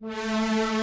Música